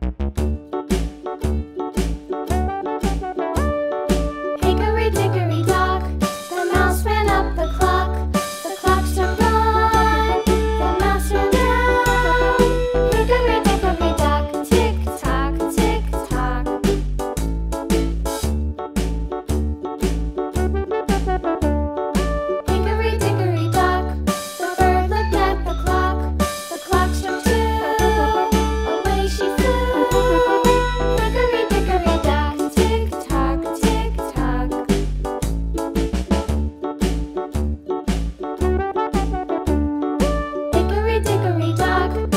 Bye. Hickory Dock.